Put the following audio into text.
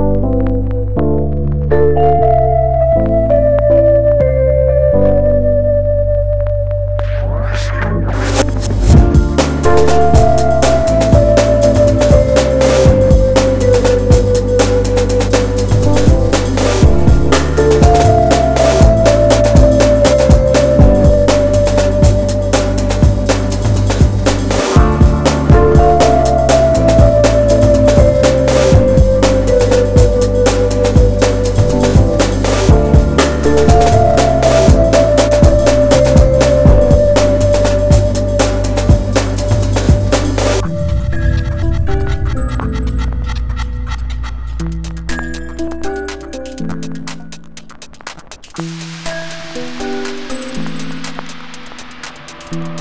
you thank you